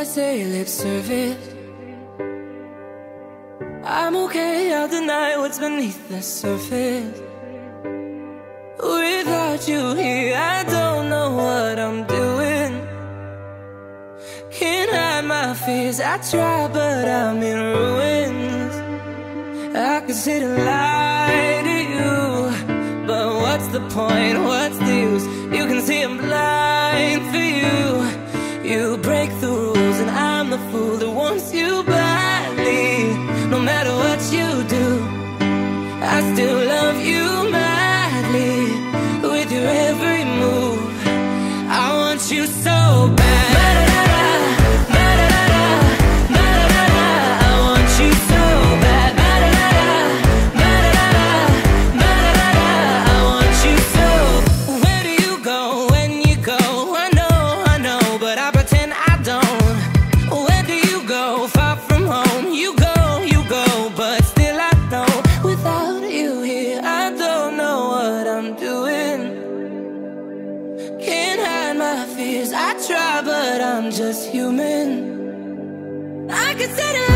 I say lip service I'm okay, I'll deny what's beneath the surface. Without you here, I don't know what I'm doing. Can't hide my fears, I try but I'm in ruins. I could sit and lie to you But what's the point, what's the use? You can see I'm blind for you. You break want you so bad Ma-da-da-da, ma-da-da-da, ma-da-da-da. I want you so bad Ma-da-da-da, ma-da-da-da, ma-da-da-da. I want you so Where do you go when you go? I know, I know, but I pretend I don't Where do you go? Far from home You go, you go, but still I know Without you here, I don't know what I'm doing Can't my fears. I try, but I'm just human. I and